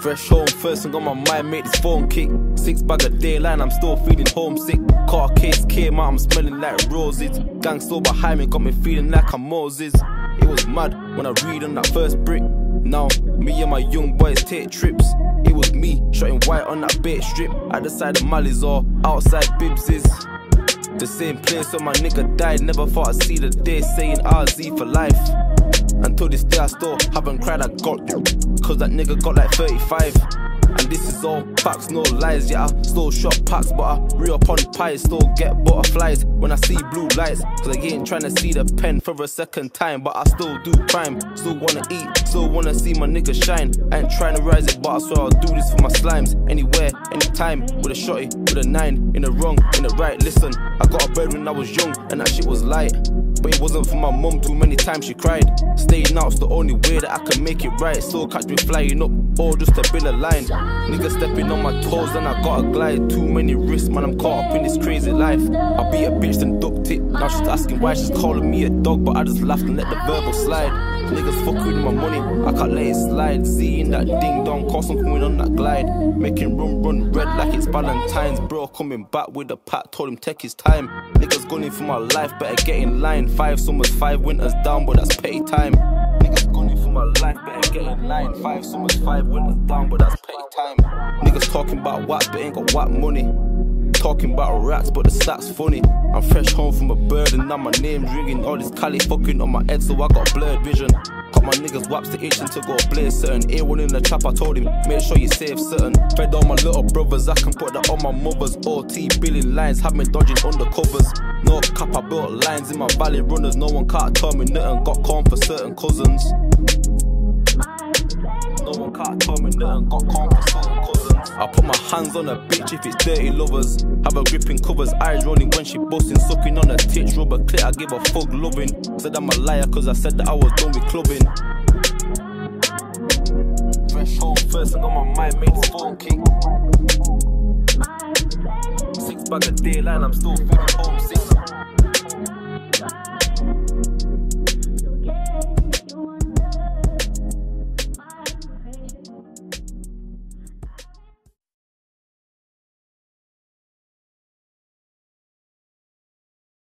Fresh home first and got my mind, make this phone kick. Six bag of dayline, I'm still feeling homesick. Car case came out, I'm smelling like roses. Gang still behind me, got me feeling like I'm Moses. It was mad when I read on that first brick. Now, me and my young boys take trips. It was me, shotting white on that bait strip. At the side of Mally's or outside Bibbs's. The same place where my nigga died. Never thought I'd see the day saying RZ for life. Until this day, I still haven't cried. I got cause that nigga got like 35. This is all facts, no lies. Yeah, I still shot packs, but I re up on pies. Still get butterflies when I see blue lights. Cause I ain't trying to see the pen for a second time. But I still do crime. Still wanna eat, still wanna see my nigga shine. I ain't trying to rise it, but I swear I'll do this for my slimes. Anywhere, anytime, with a shotty, with a nine, in the wrong, in the right. Listen, I got a bed when I was young, and that shit was light. But it wasn't for my mum, too many times she cried. Staying out's the only way that I can make it right. Still catch me flying up, or just to build a line. Nigga stepping on my toes, and I gotta glide. Too many risks, man, I'm caught up in this crazy life. I beat a bitch, then ducked it. Now she's asking why she's calling me a dog, but I just laughed and let the verbal slide. Niggas fuck with my money, I can't let it slide. Seeing that ding dong, cost I'm on that glide. Making room run red like it's Valentine's. Bro, coming back with a pack, told him take his time. Niggas gunning for my life, better get in line. Five summers, five winters down, but that's petty time. Niggas gunning for my life, better get in line. Five summers, five winters down, but that's petty time. Niggas talking about what, but ain't got what money. Talking about rats, but the stack's funny. I'm fresh home from a bird, and now my name's ringing. All this Cali fucking on my head, so I got blurred vision. Got my niggas waps to itching to go blaze certain. A1 in the trap, I told him, make sure you save certain. Fed on my little brothers, I can put that on my mother's. OT billing lines, have me dodging undercovers. No cap, I built lines in my valley runners. No one can't tell me nothing. Got corn for certain cousins. Got cousins. I put my hands on a bitch if it's dirty lovers. Have her gripping covers, eyes rolling when she busting, sucking on a titch, rubber clit. I give a fuck loving. Said I'm a liar cause I said that I was done with clubbing. Fresh home first, I got my mind made kick. Six bag of dayline, I'm still feeling homesick.